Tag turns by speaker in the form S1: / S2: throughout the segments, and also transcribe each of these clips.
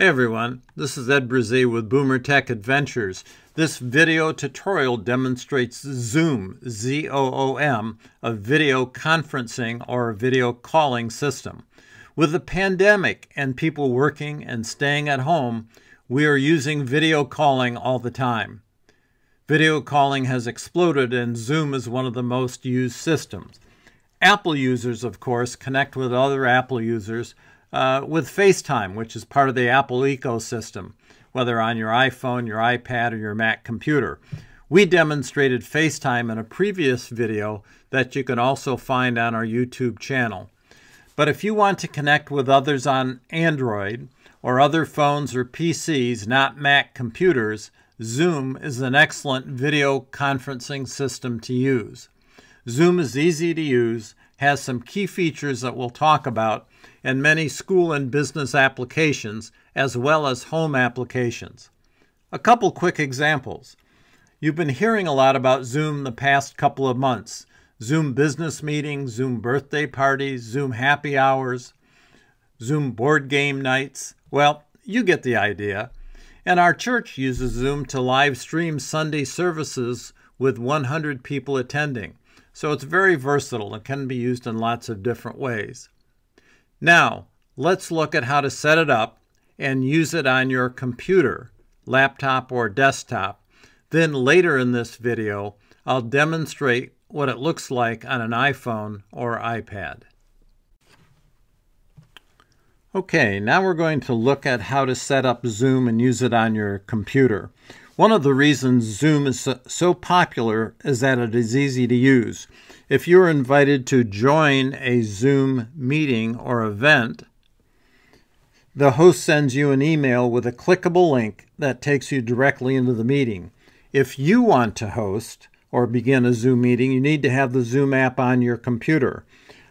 S1: Hey everyone, this is Ed Brazee with Boomer Tech Adventures. This video tutorial demonstrates Zoom, Z-O-O-M, a video conferencing or video calling system. With the pandemic and people working and staying at home, we are using video calling all the time. Video calling has exploded and Zoom is one of the most used systems. Apple users, of course, connect with other Apple users uh, with FaceTime, which is part of the Apple ecosystem, whether on your iPhone, your iPad, or your Mac computer. We demonstrated FaceTime in a previous video that you can also find on our YouTube channel. But if you want to connect with others on Android or other phones or PCs, not Mac computers, Zoom is an excellent video conferencing system to use. Zoom is easy to use, has some key features that we'll talk about, and many school and business applications, as well as home applications. A couple quick examples. You've been hearing a lot about Zoom the past couple of months. Zoom business meetings, Zoom birthday parties, Zoom happy hours, Zoom board game nights. Well, you get the idea. And our church uses Zoom to live stream Sunday services with 100 people attending. So it's very versatile and can be used in lots of different ways. Now, let's look at how to set it up and use it on your computer, laptop, or desktop. Then later in this video, I'll demonstrate what it looks like on an iPhone or iPad. Okay, now we're going to look at how to set up Zoom and use it on your computer. One of the reasons Zoom is so popular is that it is easy to use. If you're invited to join a Zoom meeting or event, the host sends you an email with a clickable link that takes you directly into the meeting. If you want to host or begin a Zoom meeting, you need to have the Zoom app on your computer.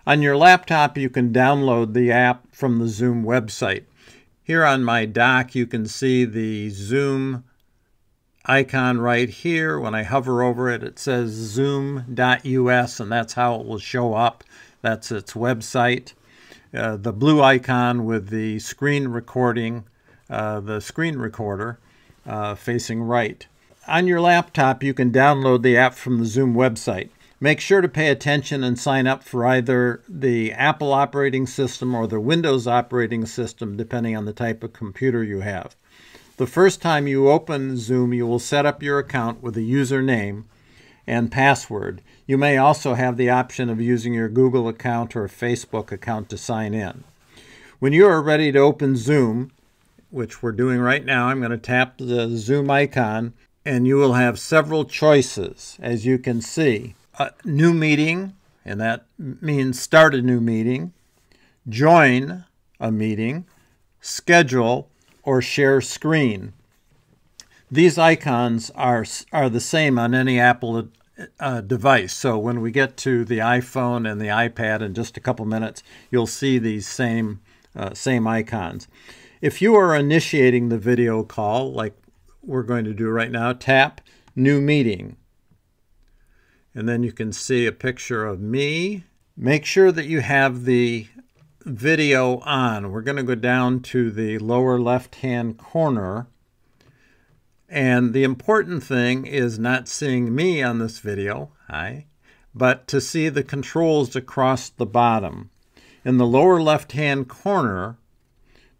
S1: On your laptop, you can download the app from the Zoom website. Here on my dock, you can see the Zoom icon right here. When I hover over it, it says zoom.us, and that's how it will show up. That's its website. Uh, the blue icon with the screen recording, uh, the screen recorder uh, facing right. On your laptop, you can download the app from the Zoom website. Make sure to pay attention and sign up for either the Apple operating system or the Windows operating system, depending on the type of computer you have. The first time you open Zoom, you will set up your account with a username and password. You may also have the option of using your Google account or Facebook account to sign in. When you are ready to open Zoom, which we're doing right now, I'm going to tap the Zoom icon and you will have several choices. As you can see, a new meeting, and that means start a new meeting, join a meeting, schedule, or share screen. These icons are, are the same on any Apple uh, device. So when we get to the iPhone and the iPad in just a couple minutes, you'll see these same, uh, same icons. If you are initiating the video call, like we're going to do right now, tap New Meeting. And then you can see a picture of me. Make sure that you have the video on. We're going to go down to the lower left-hand corner. And the important thing is not seeing me on this video, hi, but to see the controls across the bottom. In the lower left-hand corner,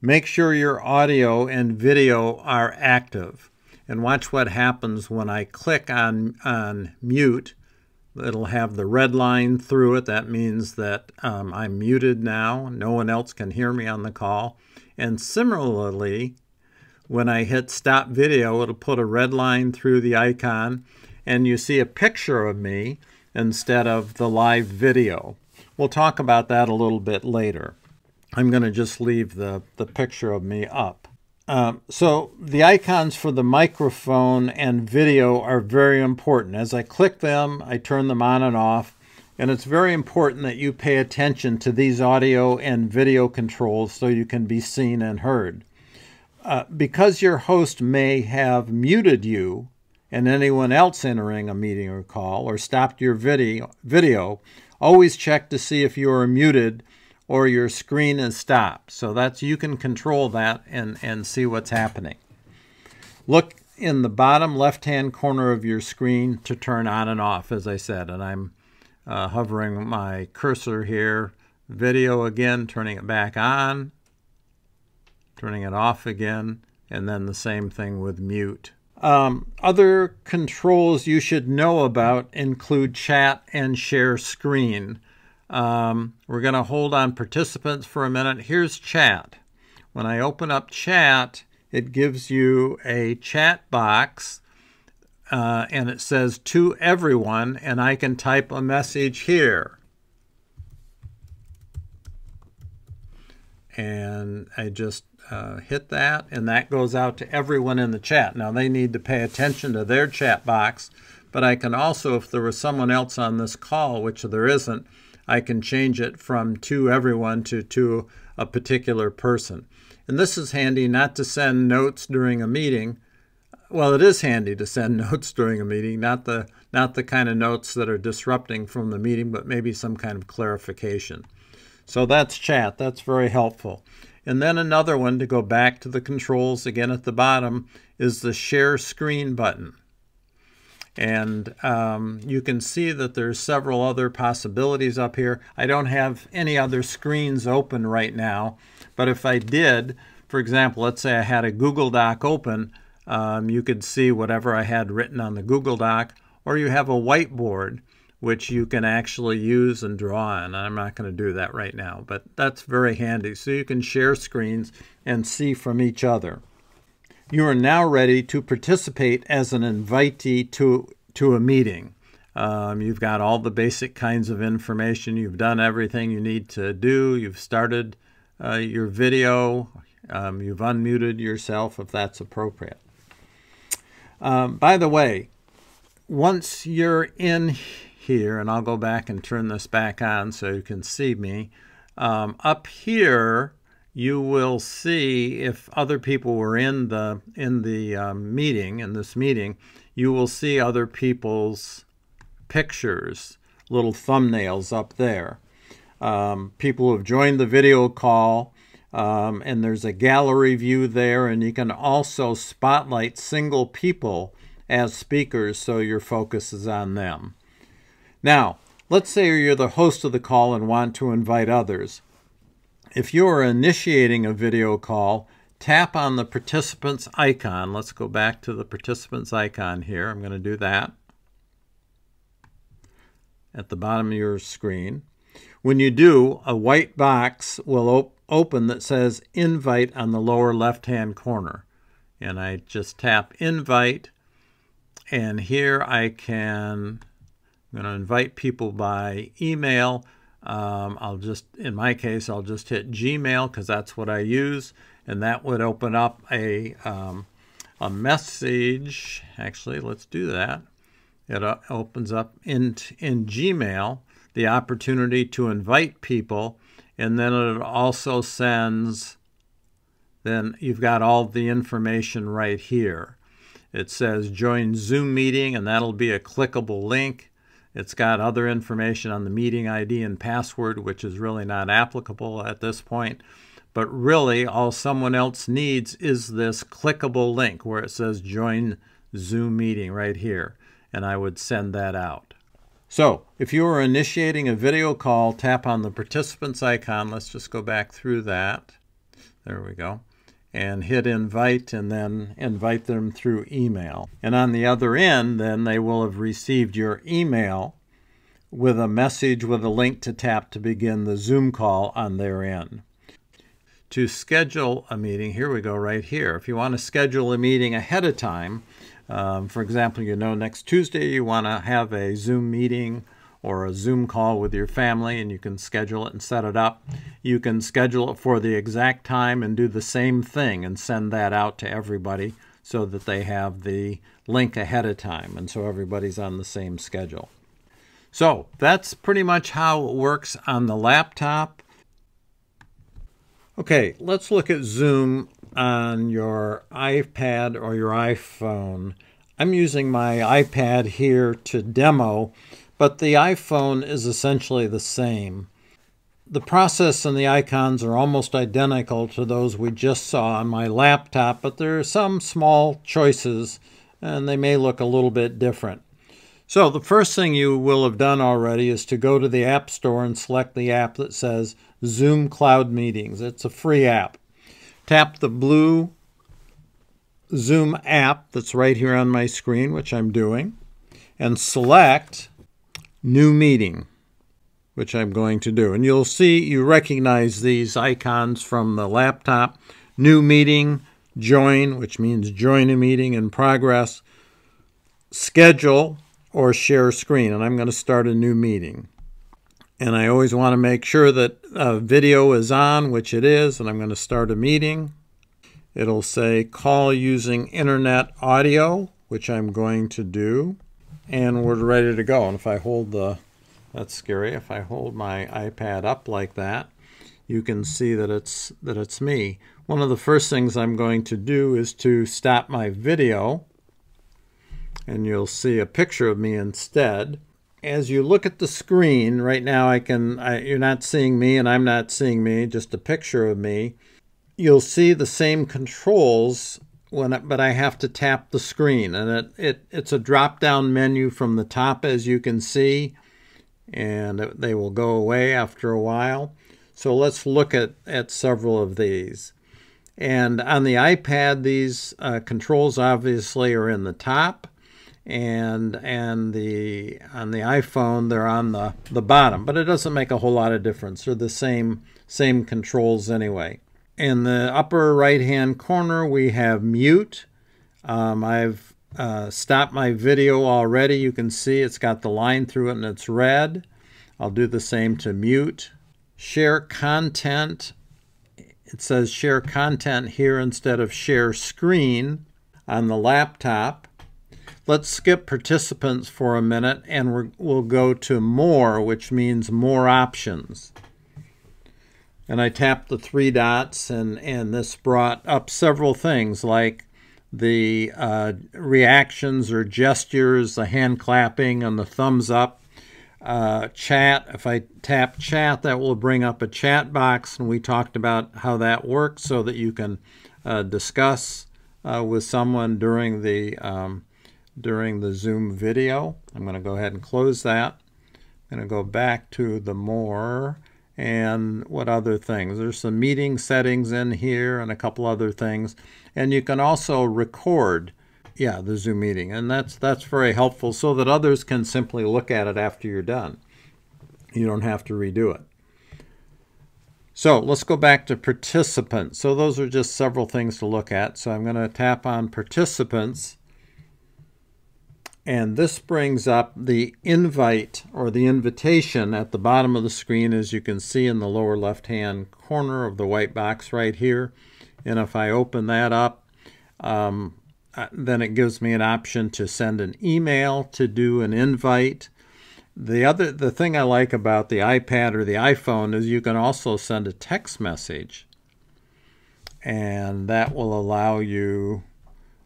S1: make sure your audio and video are active. And watch what happens when I click on, on mute It'll have the red line through it. That means that um, I'm muted now. No one else can hear me on the call. And similarly, when I hit stop video, it'll put a red line through the icon and you see a picture of me instead of the live video. We'll talk about that a little bit later. I'm going to just leave the, the picture of me up. Um, so the icons for the microphone and video are very important. As I click them, I turn them on and off. And it's very important that you pay attention to these audio and video controls so you can be seen and heard. Uh, because your host may have muted you and anyone else entering a meeting or call or stopped your video, video, always check to see if you are muted or your screen is stopped. So that's you can control that and, and see what's happening. Look in the bottom left-hand corner of your screen to turn on and off, as I said, and I'm uh, hovering my cursor here. Video again, turning it back on, turning it off again, and then the same thing with mute. Um, other controls you should know about include chat and share screen. Um, we're going to hold on participants for a minute. Here's chat. When I open up chat, it gives you a chat box uh, and it says to everyone, and I can type a message here. And I just uh, hit that, and that goes out to everyone in the chat. Now, they need to pay attention to their chat box, but I can also, if there was someone else on this call, which there isn't, I can change it from to everyone to to a particular person. And this is handy not to send notes during a meeting. Well, it is handy to send notes during a meeting, not the not the kind of notes that are disrupting from the meeting, but maybe some kind of clarification. So that's chat. That's very helpful. And then another one to go back to the controls again at the bottom is the share screen button. And um, you can see that there's several other possibilities up here. I don't have any other screens open right now, but if I did, for example, let's say I had a Google Doc open, um, you could see whatever I had written on the Google Doc, or you have a whiteboard which you can actually use and draw on. I'm not going to do that right now, but that's very handy. So you can share screens and see from each other. You are now ready to participate as an invitee to, to a meeting. Um, you've got all the basic kinds of information. You've done everything you need to do. You've started uh, your video. Um, you've unmuted yourself if that's appropriate. Um, by the way, once you're in here, and I'll go back and turn this back on so you can see me. Um, up here, you will see if other people were in the in the um, meeting in this meeting, you will see other people's pictures, little thumbnails up there. Um, people who have joined the video call, um, and there's a gallery view there, and you can also spotlight single people as speakers so your focus is on them. Now, let's say you're the host of the call and want to invite others. If you are initiating a video call, tap on the participants icon. Let's go back to the participants icon here. I'm going to do that at the bottom of your screen. When you do, a white box will op open that says invite on the lower left hand corner. And I just tap invite and here I can I'm going to invite people by email. Um, I'll just, in my case, I'll just hit Gmail because that's what I use, and that would open up a um, a message. Actually, let's do that. It uh, opens up in in Gmail the opportunity to invite people, and then it also sends. Then you've got all the information right here. It says join Zoom meeting, and that'll be a clickable link. It's got other information on the meeting ID and password, which is really not applicable at this point. But really, all someone else needs is this clickable link where it says join Zoom meeting right here. And I would send that out. So if you are initiating a video call, tap on the participants icon. Let's just go back through that. There we go. And hit invite and then invite them through email. And on the other end, then they will have received your email with a message with a link to tap to begin the Zoom call on their end. To schedule a meeting, here we go right here. If you want to schedule a meeting ahead of time, um, for example, you know next Tuesday you want to have a Zoom meeting or a Zoom call with your family and you can schedule it and set it up. You can schedule it for the exact time and do the same thing and send that out to everybody so that they have the link ahead of time and so everybody's on the same schedule. So that's pretty much how it works on the laptop. Okay, let's look at Zoom on your iPad or your iPhone. I'm using my iPad here to demo, but the iPhone is essentially the same. The process and the icons are almost identical to those we just saw on my laptop, but there are some small choices and they may look a little bit different. So the first thing you will have done already is to go to the App Store and select the app that says Zoom Cloud Meetings. It's a free app. Tap the blue Zoom app that's right here on my screen, which I'm doing, and select New Meeting which I'm going to do. And you'll see, you recognize these icons from the laptop. New meeting, join, which means join a meeting in progress, schedule, or share screen. And I'm going to start a new meeting. And I always want to make sure that a video is on, which it is, and I'm going to start a meeting. It'll say call using internet audio, which I'm going to do. And we're ready to go. And if I hold the that's scary. If I hold my iPad up like that, you can see that it's that it's me. One of the first things I'm going to do is to stop my video and you'll see a picture of me instead. As you look at the screen, right now I can I, you're not seeing me and I'm not seeing me, just a picture of me. You'll see the same controls when it, but I have to tap the screen and it, it it's a drop down menu from the top as you can see and they will go away after a while. So let's look at, at several of these. And on the iPad, these uh, controls obviously are in the top, and and the on the iPhone they're on the, the bottom. But it doesn't make a whole lot of difference. They're the same same controls anyway. In the upper right hand corner, we have mute. Um, I've uh, stop my video already. You can see it's got the line through it and it's red. I'll do the same to mute. Share content. It says share content here instead of share screen on the laptop. Let's skip participants for a minute and we will go to more, which means more options. And I tapped the three dots and, and this brought up several things like the uh, reactions or gestures, the hand clapping and the thumbs up. Uh, chat, if I tap chat, that will bring up a chat box, and we talked about how that works so that you can uh, discuss uh, with someone during the um, during the Zoom video. I'm going to go ahead and close that. I'm going to go back to the more and what other things. There's some meeting settings in here and a couple other things. And you can also record, yeah, the Zoom meeting. And that's, that's very helpful so that others can simply look at it after you're done. You don't have to redo it. So let's go back to participants. So those are just several things to look at. So I'm going to tap on participants and this brings up the invite or the invitation at the bottom of the screen, as you can see in the lower left-hand corner of the white box right here. And if I open that up, um, uh, then it gives me an option to send an email to do an invite. The other the thing I like about the iPad or the iPhone is you can also send a text message, and that will allow you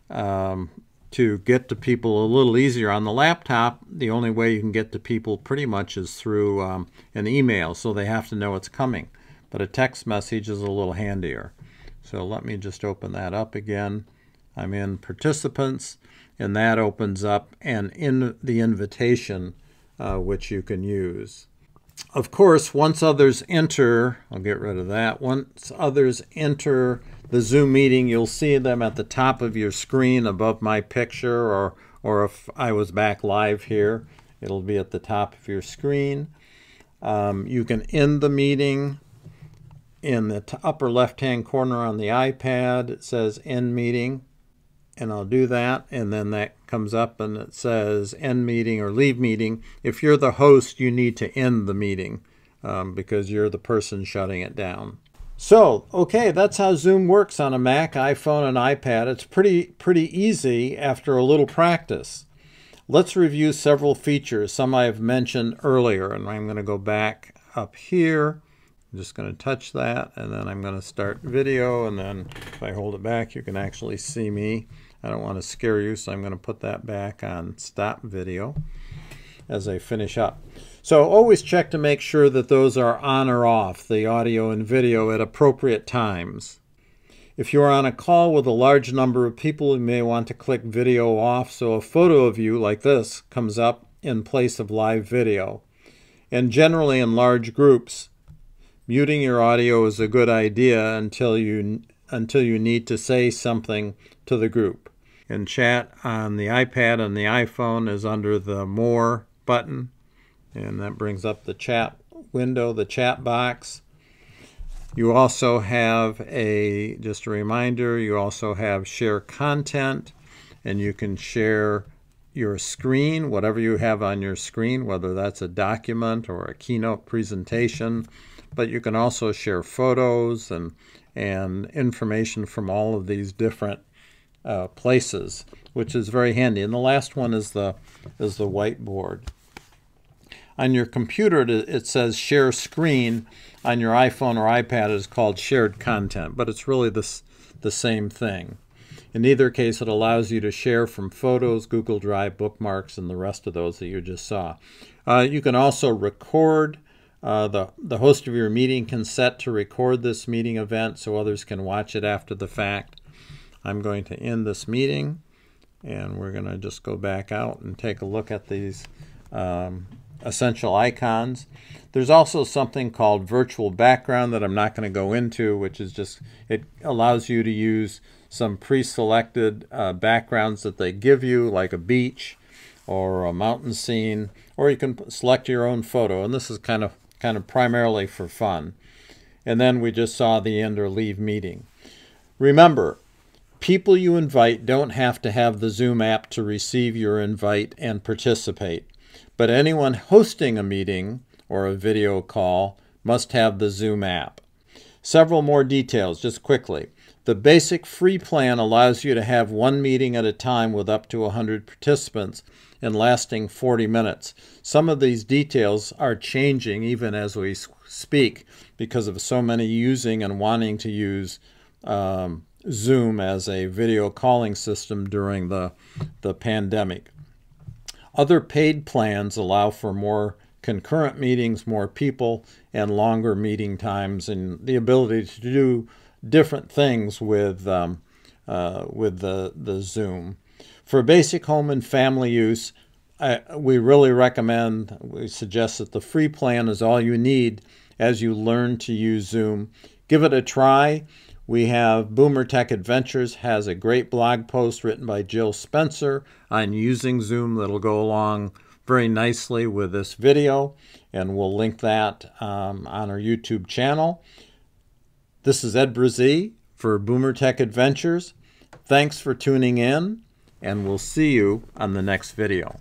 S1: um, to get to people a little easier. On the laptop, the only way you can get to people pretty much is through um, an email, so they have to know it's coming. But a text message is a little handier. So let me just open that up again. I'm in participants, and that opens up and in the invitation, uh, which you can use. Of course, once others enter, I'll get rid of that. Once others enter the Zoom meeting, you'll see them at the top of your screen above my picture, or, or if I was back live here, it'll be at the top of your screen. Um, you can end the meeting in the upper left-hand corner on the iPad. It says end meeting, and I'll do that, and then that comes up and it says end meeting or leave meeting. If you're the host, you need to end the meeting um, because you're the person shutting it down. So, okay, that's how Zoom works on a Mac, iPhone, and iPad. It's pretty, pretty easy after a little practice. Let's review several features, some I've mentioned earlier, and I'm going to go back up here. I'm just going to touch that, and then I'm going to start video, and then if I hold it back, you can actually see me. I don't want to scare you, so I'm going to put that back on stop video. as I finish up. So always check to make sure that those are on or off, the audio and video, at appropriate times. If you are on a call with a large number of people, you may want to click video off so a photo of you like this comes up in place of live video. And generally in large groups, muting your audio is a good idea until you until you need to say something to the group. And chat on the iPad and the iPhone is under the More button, and that brings up the chat window, the chat box. You also have a, just a reminder, you also have share content, and you can share your screen, whatever you have on your screen, whether that's a document or a keynote presentation. But you can also share photos and, and information from all of these different uh, places, which is very handy. And the last one is the, is the whiteboard. On your computer, it says share screen. On your iPhone or iPad, it is called shared content, but it's really this, the same thing. In either case, it allows you to share from photos, Google Drive, bookmarks, and the rest of those that you just saw. Uh, you can also record. Uh, the, the host of your meeting can set to record this meeting event so others can watch it after the fact. I'm going to end this meeting and we're going to just go back out and take a look at these um, essential icons. There's also something called virtual background that I'm not going to go into, which is just, it allows you to use some pre-selected uh, backgrounds that they give you, like a beach or a mountain scene, or you can select your own photo. And this is kind of kind of primarily for fun. And then we just saw the end or leave meeting. Remember, people you invite don't have to have the Zoom app to receive your invite and participate. But anyone hosting a meeting or a video call must have the Zoom app. Several more details, just quickly. The basic free plan allows you to have one meeting at a time with up to 100 participants and lasting 40 minutes. Some of these details are changing even as we speak because of so many using and wanting to use um, Zoom as a video calling system during the, the pandemic. Other paid plans allow for more concurrent meetings, more people, and longer meeting times, and the ability to do different things with um, uh, with the the Zoom. For basic home and family use, I, we really recommend, we suggest that the free plan is all you need as you learn to use Zoom. Give it a try. We have Boomer Tech Adventures has a great blog post written by Jill Spencer on using Zoom that'll go along very nicely with this video, and we'll link that um, on our YouTube channel. This is Ed Brazee for Boomer Tech Adventures. Thanks for tuning in, and we'll see you on the next video.